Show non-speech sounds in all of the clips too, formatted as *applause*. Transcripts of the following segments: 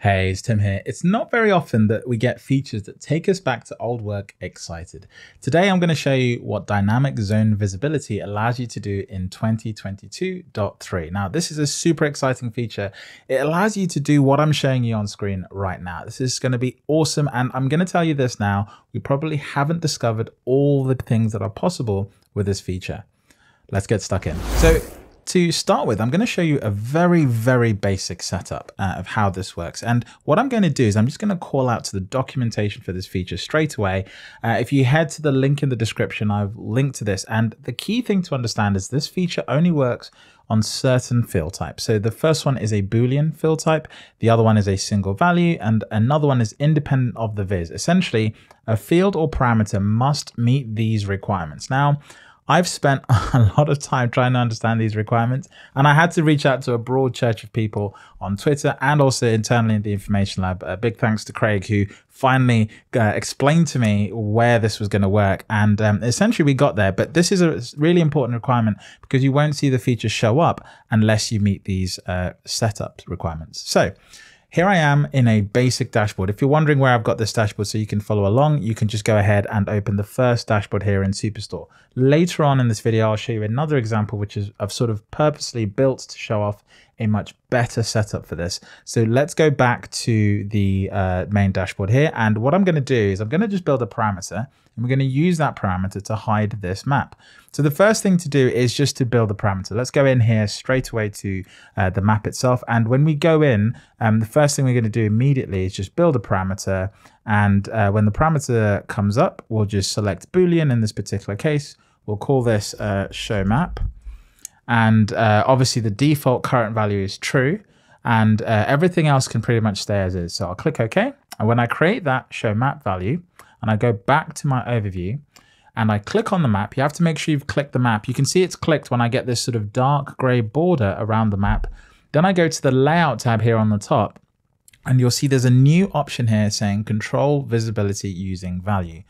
Hey, it's Tim here. It's not very often that we get features that take us back to old work excited. Today, I'm going to show you what dynamic zone visibility allows you to do in 2022.3. Now, this is a super exciting feature. It allows you to do what I'm showing you on screen right now. This is going to be awesome. And I'm going to tell you this now, we probably haven't discovered all the things that are possible with this feature. Let's get stuck in. So to start with, I'm going to show you a very, very basic setup uh, of how this works. And what I'm going to do is I'm just going to call out to the documentation for this feature straight away. Uh, if you head to the link in the description, I've linked to this. And the key thing to understand is this feature only works on certain field types. So the first one is a Boolean field type, the other one is a single value, and another one is independent of the viz. Essentially, a field or parameter must meet these requirements. Now, I've spent *laughs* a lot of time trying to understand these requirements, and I had to reach out to a broad church of people on Twitter and also internally in the Information Lab. A big thanks to Craig, who finally uh, explained to me where this was going to work. And um, essentially, we got there. But this is a really important requirement because you won't see the features show up unless you meet these uh, setup requirements. So, here I am in a basic dashboard. If you're wondering where I've got this dashboard so you can follow along, you can just go ahead and open the first dashboard here in Superstore. Later on in this video, I'll show you another example, which is I've sort of purposely built to show off a much better setup for this. So let's go back to the uh, main dashboard here. And what I'm going to do is I'm going to just build a parameter and we're going to use that parameter to hide this map. So the first thing to do is just to build a parameter. Let's go in here straight away to uh, the map itself. And when we go in, um, the first thing we're going to do immediately is just build a parameter. And uh, when the parameter comes up, we'll just select Boolean in this particular case. We'll call this uh, show map. And uh, obviously the default current value is true and uh, everything else can pretty much stay as is. So I'll click OK. And when I create that show map value, and I go back to my overview and I click on the map, you have to make sure you've clicked the map. You can see it's clicked when I get this sort of dark gray border around the map. Then I go to the layout tab here on the top and you'll see there's a new option here saying control visibility using value.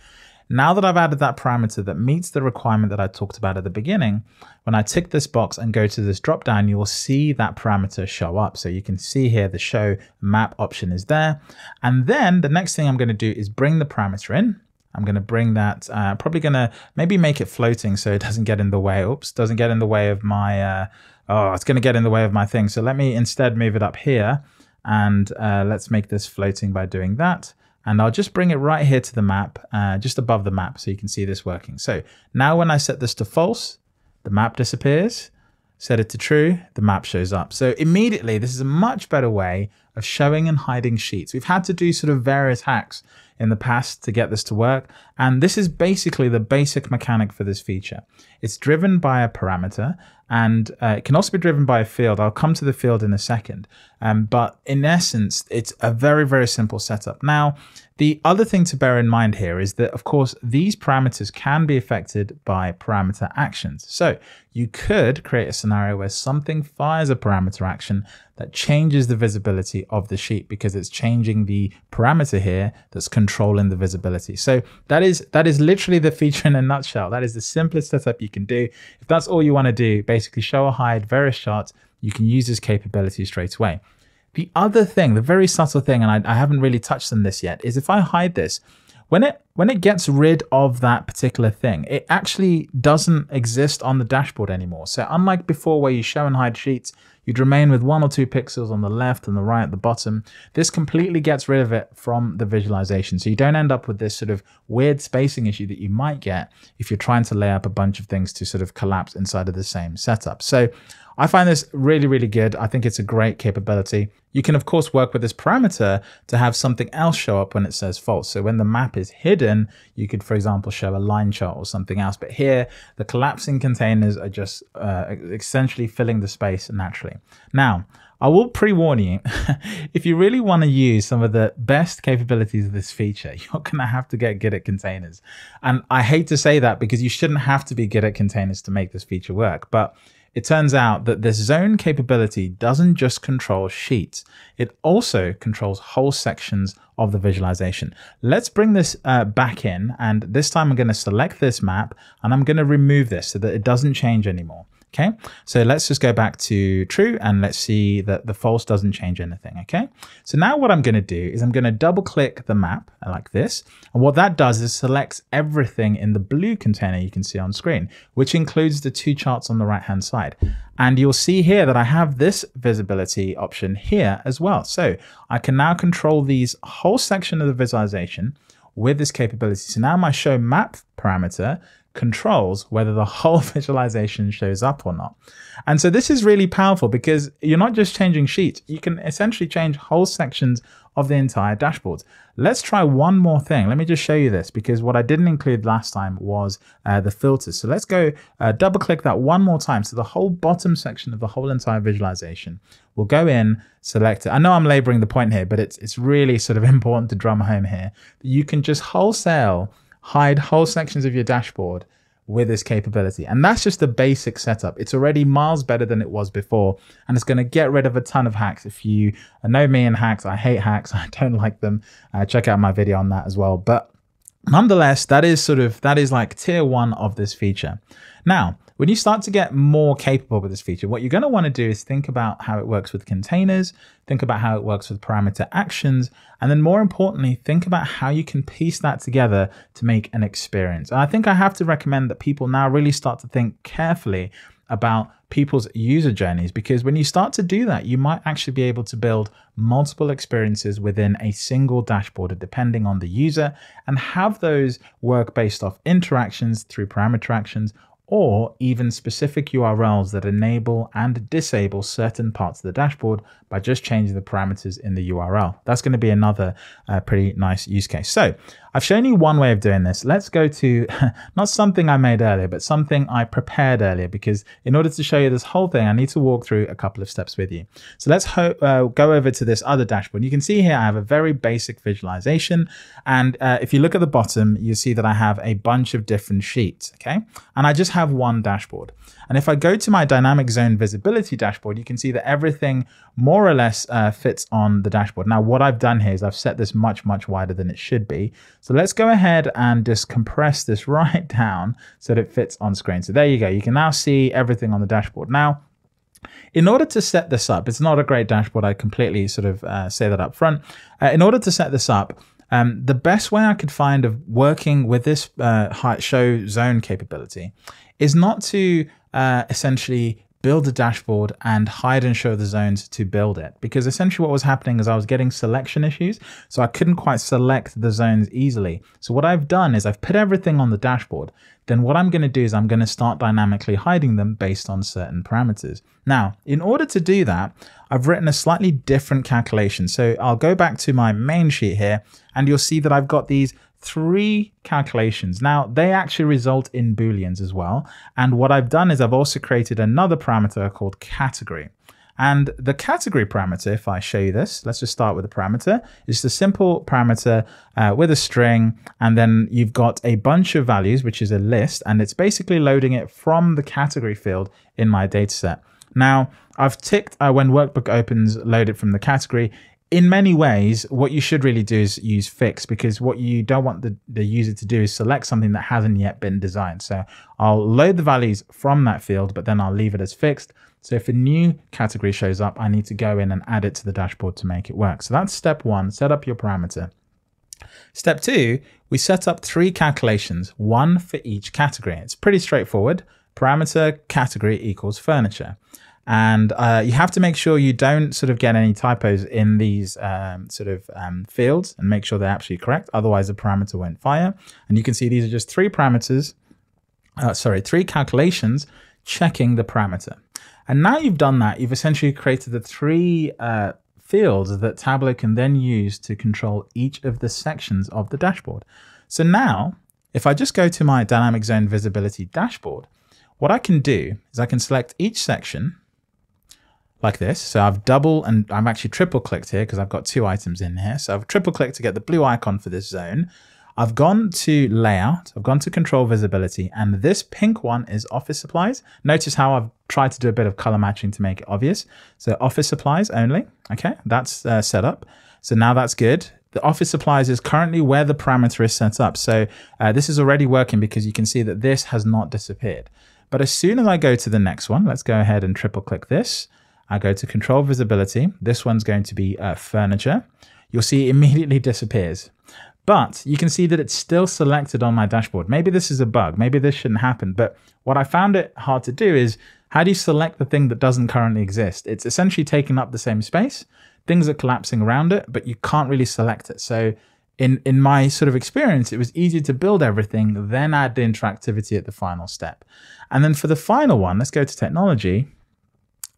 Now that I've added that parameter that meets the requirement that I talked about at the beginning, when I tick this box and go to this drop down, you will see that parameter show up. So you can see here the show map option is there. And then the next thing I'm going to do is bring the parameter in. I'm going to bring that, uh, probably going to maybe make it floating so it *laughs* doesn't get in the way. Oops, doesn't get in the way of my, uh, oh, it's going to get in the way of my thing. So let me instead move it up here and uh, let's make this floating by doing that. And I'll just bring it right here to the map, uh, just above the map, so you can see this working. So now when I set this to false, the map disappears. Set it to true, the map shows up. So immediately, this is a much better way of showing and hiding sheets. We've had to do sort of various hacks in the past to get this to work. And this is basically the basic mechanic for this feature. It's driven by a parameter and uh, it can also be driven by a field. I'll come to the field in a second. Um, but in essence, it's a very, very simple setup. Now, the other thing to bear in mind here is that, of course, these parameters can be affected by parameter actions. So you could create a scenario where something fires a parameter action that changes the visibility of the sheet because it's changing the parameter here that's controlling the visibility. So that is that is literally the *laughs* feature in a nutshell. That is the simplest setup you can do. If that's all you want to do, basically show or hide various charts, you can use this capability straight away. The other thing, the very subtle thing, and I, I haven't really touched on this yet, is if I hide this, when it when it gets rid of that particular thing, it actually doesn't exist on the dashboard anymore. So unlike before where you show and hide sheets, you'd remain with one or two pixels on the left and the right at the bottom. This completely gets rid of it from the visualization. So you don't end up with this sort of weird spacing issue that you might get if you're trying to lay up a bunch of things to sort of collapse inside of the same setup. So I find this really, really good. I think it's a great capability. You can, of course, work with this parameter to have something else show up when it says false. So when the map is hidden, you could, for example, show a line chart or something else. But here, the collapsing containers are just uh, essentially filling the space naturally. Now, I will pre-warn you, *laughs* if you really want to use some of the best capabilities of this feature, *laughs* you're going to have to get good at containers. And I hate to say that because you shouldn't have to be good at containers to make this feature work. But it turns out that this zone capability doesn't just control sheets, it also controls whole sections of the visualization. Let's bring this uh, back in, and this time I'm going to select this map, and I'm going to remove this so that it doesn't change anymore. Okay, so let's just go back to true and let's see that the false doesn't change anything. Okay, so now what I'm going to do is I'm going to double click the map like this. And what that does is selects everything in the blue container you can see on screen, which includes the two charts on the right hand side. And you'll see here that I have this visibility option here as well. So I can now control these whole section of the visualization with this capability. So now my show map parameter controls whether the *laughs* whole visualization shows up or not. And so this is really powerful because you're not just changing sheets, you can essentially change whole sections of the entire dashboard. Let's try one more thing. Let me just show you this because what I didn't include last time was uh, the filters. So let's go uh, double click that one more time. So the whole bottom section of the whole entire visualization. We'll go in, select it. I know I'm laboring the point here, but it's, it's really sort of *laughs* important to drum home here. You can just wholesale hide whole sections of your dashboard with this capability. And that's just the basic setup. It's already miles better than it was before. And it's going to get rid of a ton of hacks. If you know me and hacks, I hate hacks. *laughs* I don't like them. Uh, check out my video on that as well. But nonetheless, that is sort of, that is like tier one of this feature. Now, when you start to get more capable with this feature, what you're going to want to do is think about how it works with containers, think about how it works with parameter actions, and then more importantly, think about how you can piece that together to make an experience. And I think I have to recommend that people now really start to think carefully about people's user journeys because when you start to do that, you might actually be able to build multiple experiences within a single dashboard depending on the user and have those work based off interactions through parameter actions or even specific URLs that enable and disable certain parts of the dashboard by just changing the parameters in the URL. That's going to be another uh, pretty nice use case. So I've shown you one way of doing this. Let's go to *laughs* not something I made earlier, but something I prepared earlier, because in order to show you this whole thing, I need to walk through a couple of steps with you. So let's uh, go over to this other dashboard. You can see here I have a very basic visualization. And uh, if you look at the bottom, you see that I have a bunch of different sheets, okay? And I just have one dashboard. And if I go to my dynamic zone visibility dashboard, you can see that everything more or less uh, fits on the dashboard. Now, what I've done here is I've set this much, much wider than it should be. So let's go ahead and just compress this *laughs* right down so that it fits on screen. So there you go. You can now see everything on the dashboard. Now, in order to set this up, it's not a great dashboard. I completely sort of uh, say that up front. Uh, in order to set this up, um, the best way I could find of working with this uh, show zone capability is not to uh, essentially build a dashboard and hide and show the zones to build it. Because essentially what was happening is I was getting selection issues, so I couldn't quite select the zones easily. So what I've done is I've put everything on the dashboard. Then what I'm going to do is I'm going to start dynamically hiding them based on certain parameters. Now, in order to do that, I've written a slightly different calculation. So I'll go back to my main sheet here and you'll see that I've got these three calculations. Now, they actually result in Booleans as well. And what I've done is I've also created another parameter called category. And the category parameter, if I show you this, let's just start with the parameter. It's a simple parameter uh, with a string, and then you've got a bunch of values, which is a list, and it's basically loading it from the category field in my dataset. Now, I've ticked uh, when workbook opens, load it from the category in many ways, what you should really do is use fix because what you don't want the, the user to do is select something that hasn't yet been designed. So I'll load the values from that field, but then I'll leave it as fixed. So if a new category shows up, I need to go in and add it to the dashboard to make it work. So that's step one, set up your parameter. Step two, we set up three calculations, one for each category. It's pretty straightforward. Parameter category equals furniture. And uh, you have to make sure you don't sort of get any typos in these um, sort of um, fields and make sure they're absolutely correct. Otherwise, the parameter won't fire. And you can see these are just three parameters, uh, sorry, three calculations checking the parameter. And now you've done that, you've essentially created the three uh, fields that Tableau can then use to control each of the sections of the dashboard. So now, if I just go to my Dynamic Zone Visibility dashboard, what I can do is I can select each section like this. So I've double and I'm actually triple clicked here because I've got two items in here. So I've triple clicked to get the blue icon for this zone. I've gone to layout, I've gone to control visibility, and this pink one is office supplies. Notice how I've tried to do a bit of color matching to make it obvious. So office supplies only, okay, that's uh, set up. So now that's good. The office supplies is currently where the parameter is set up. So uh, this is already working because you can see that this has not disappeared. But as soon as I go to the next one, let's go ahead and triple click this. I go to control visibility. This one's going to be uh, furniture. You'll see it immediately *laughs* disappears. But you can see that it's still selected on my dashboard. Maybe this is a bug. Maybe this shouldn't happen. But what I found it hard to do is how do you select the thing that doesn't currently exist? It's essentially taking up the same space. Things are collapsing around it, but you can't really select it. So in, in my sort of experience, it was easier to build everything, then add the interactivity at the final step. And then for the final one, let's go to technology.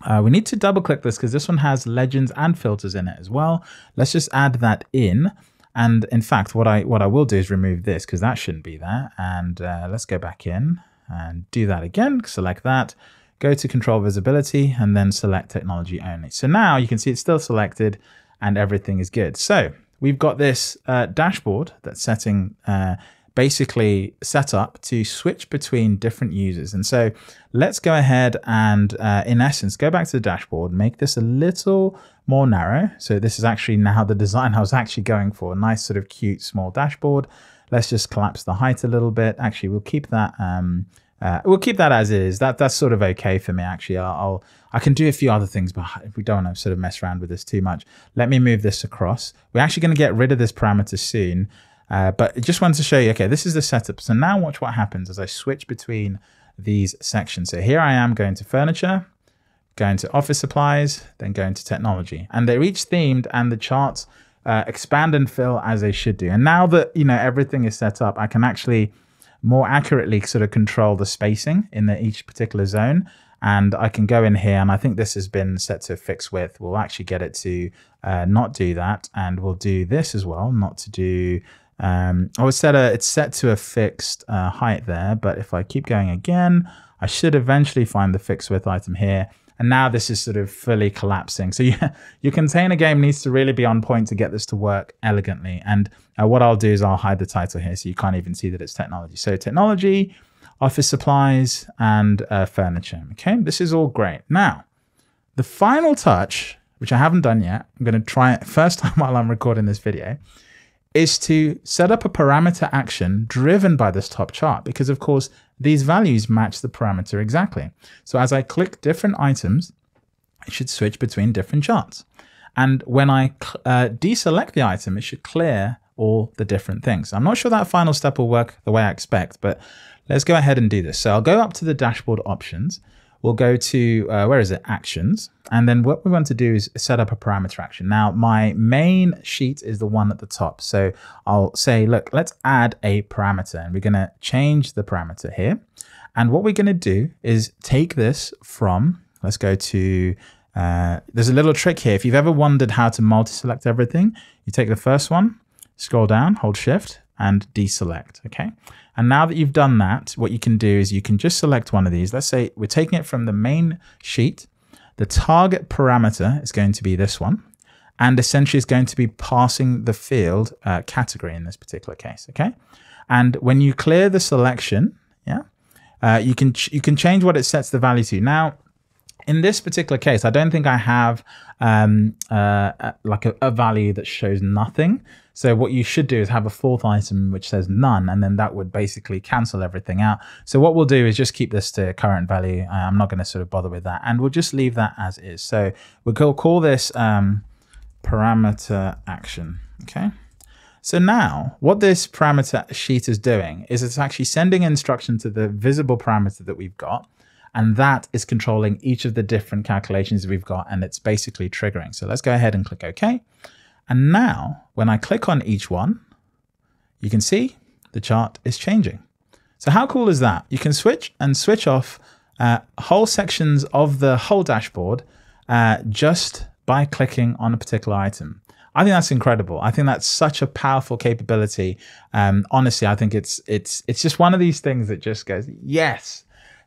Uh, we need to double click this because this one has legends and filters in it as well. Let's just add that in. And in fact, what I what I will do is remove this because that shouldn't be there. And uh, let's go back in and do that again. Select that, go to control visibility and then select technology only. So now you can see it's still selected and everything is good. So we've got this uh, dashboard that's setting uh, basically set up to switch between different users. And so let's go ahead and uh, in essence, go back to the dashboard, make this a little more narrow. So this is actually now the design I was actually going for, a nice sort of cute small dashboard. Let's just collapse the height a little bit. Actually, we'll keep that um, uh, we'll keep that as is. That that's sort of okay for me actually. I'll, I'll, i can do a few other things, but if we don't want to sort of mess around with this too much, let me move this across. We're actually going to get rid of this parameter soon, uh, but just wanted to show you. Okay, this is the setup. So now watch what happens as I switch between these sections. So here I am going to furniture, going to office supplies, then going to technology, and they're each themed, and the charts uh, expand and fill as they should do. And now that you know everything is set up, I can actually more accurately sort of control the spacing in the, each particular zone. And I can go in here, and I think this has been set to fixed width. We'll actually get it to uh, not do that, and we'll do this as well, not to do. Um, I would set a, it's set to a fixed uh, height there, but if I keep going again, I should eventually find the fixed width item here. And now this is sort of fully collapsing. So *laughs* your container game needs to really be on point to get this to work elegantly. And uh, what I'll do is I'll hide the title here so you can't even see that it's technology. So technology, office supplies, and uh, furniture. Okay, this is all great. Now, the final touch, which I haven't done yet, I'm going to try it *laughs* first time *laughs* while I'm recording this video, is to set up a parameter action driven by this top chart because of course these values match the parameter exactly. So as I click different items, it should switch between different charts. And when I uh, deselect the item, it should clear all the different things. I'm not sure that final step will work the way I expect, but let's go ahead and do this. So I'll go up to the dashboard options we'll go to, uh, where is it? Actions. And then what we want to do is set up a parameter action. Now, my main sheet is the one at the top. So I'll say, look, let's add a parameter and we're going to change the parameter here. And what we're going to do is take this from, let's go to, uh, there's a little trick here. If you've ever wondered how to multi-select everything, you take the first one, scroll down, hold shift and deselect, okay? And now that you've done that, what you can do is you can just select one of these. Let's say we're taking it from the main sheet. The target parameter is going to be this one. And essentially is going to be passing the field uh, category in this particular case, okay? And when you clear the selection, yeah, uh, you can you can change what it sets the value to. Now, in this particular case, I don't think I have um, uh, like a, a, value that shows nothing. So what you should do is have a fourth item which says none, and then that would basically cancel everything out. So what we'll do is just keep this to current value. Uh, I'm not going to sort of bother with that, and we'll just leave that as is. So we'll call this um, parameter action. Okay. So now what this parameter sheet is doing is it's actually sending instruction to the visible parameter that we've got and that is controlling each of the different calculations we've got and it's basically triggering. So let's go ahead and click OK. And now when I click on each one, you can see the chart is changing. So how cool is that? You can switch and switch off uh, whole sections of the whole dashboard uh, just by clicking on a particular item. I think that's incredible. I think that's such a powerful capability. Um, honestly, I think it's it's it's just one of these things that just goes, yes,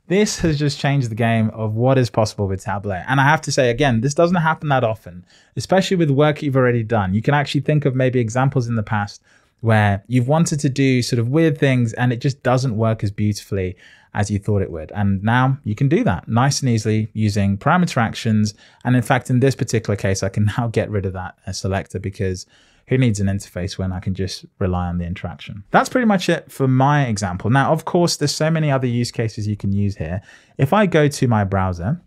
this has just changed the game of what is possible with Tableau. And I have to say, again, this doesn't happen that often, especially with work you've already done. You can actually think of maybe examples in the past where you've wanted to do sort of weird things and it just doesn't work as beautifully as you thought it would. And now you can do that nice and easily using parameter actions. And in fact, in this particular case, I can *laughs* now get rid of that selector because who needs an interface when I can just rely on the interaction? That's pretty much it for my example. Now, of course, there's so many other use cases you can use here. If I go to my browser,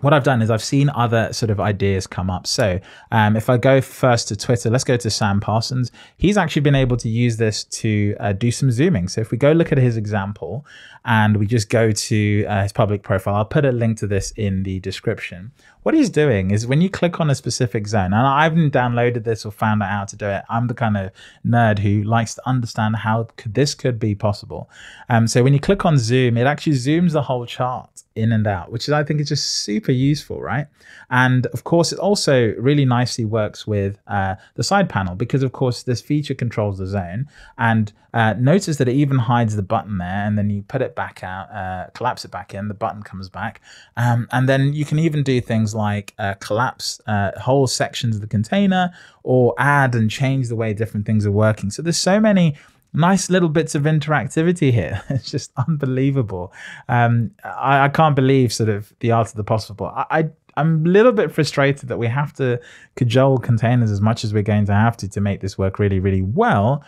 what I've done is I've seen other sort of ideas come up. So um, if I go first to Twitter, let's go to Sam Parsons. He's actually been able to use this to uh, do some zooming. So if we go look at his example and we just go to uh, his public profile, I'll put a link to this in the description. What he's doing is when you click on a specific zone, and I haven't downloaded this or found out how to do it. I'm the kind of nerd who likes to understand how could, this could be possible. Um, so when you click on zoom, it actually zooms the whole chart in and out, which is, I think is just super useful, right? And of course, it also really nicely works with uh, the side panel because of course this feature controls the zone and uh, notice that it even hides the button there and then you put it back out, uh, collapse it back in, the button comes back. Um, and then you can even do things like uh, collapse uh, whole sections of the container or add and change the way different things are working. So there's so many nice little bits of interactivity here. *laughs* It's just unbelievable. Um, I, I, can't believe sort of the art of the possible. I, I I'm a little bit frustrated that we have to cajole containers as much as we're going to have to to make this work really, really well.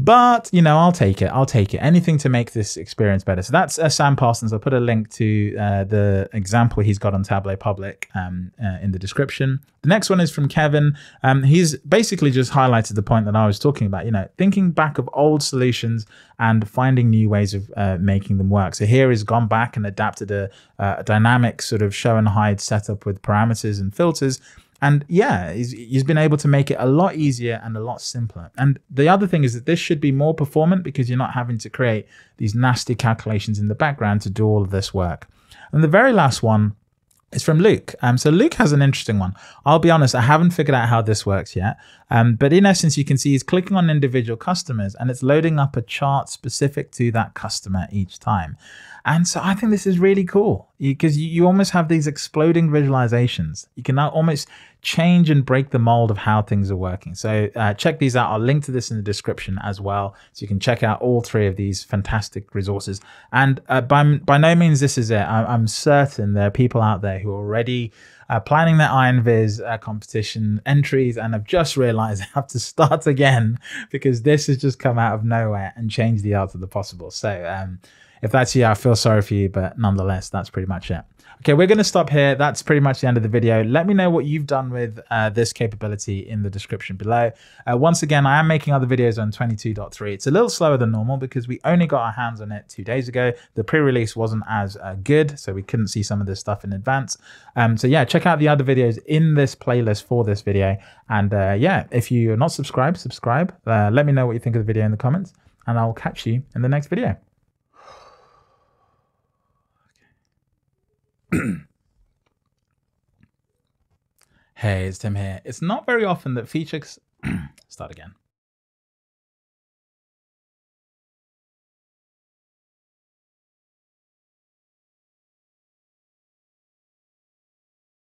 But, you know, I'll take it. I'll take it. Anything to make this experience better. So that's uh, Sam Parsons. I'll put a link to uh, the example he's got on Tableau Public um, uh, in the description. The next one is from Kevin. Um, he's basically just highlighted the point that I was talking about, you know, thinking back of old solutions and finding new ways of uh, making them work. So here he's gone back and adapted a, a dynamic sort of show and hide setup with parameters and filters and yeah, he's, he's been able to make it a lot easier and a lot simpler. And the other thing is that this should be more performant because you're not having to create these nasty calculations in the background to do all of this work. And the very last one is from Luke. Um, so Luke has an interesting one. I'll be honest, I haven't figured out how this works yet. Um, but in essence, you can see he's clicking on individual customers and it's loading up a chart specific to that customer each time. And so I think this is really cool because you, you, almost have these exploding visualizations. You can now almost change and break the mold of how things are working. So uh, check these out. I'll link to this in the description as well. So you can check out all three of these fantastic resources. And uh, by, by no means this is it. I, am certain there are people out there who are already uh, planning their IronViz uh, competition entries and have just realized *laughs* they have to start again because this has just come out of nowhere and changed the art of the possible. So um, if that's you, I feel sorry for you, but nonetheless, that's pretty much it. Okay, we're going to stop here. That's pretty much the end of the video. Let me know what you've done with uh, this capability in the description below. Uh, once again, I am making other videos on 22.3. It's a little slower than normal because we only got our hands on it two days ago. The pre-release wasn't as uh, good, so we couldn't see some of this stuff in advance. Um, so yeah, check out the other videos in this playlist for this video. And uh, yeah, if you're not subscribed, subscribe. Uh, let me know what you think of the video in the comments, and I'll catch you in the next video. Hey, it's Tim here. It's not very often that features. *clears throat* Start again.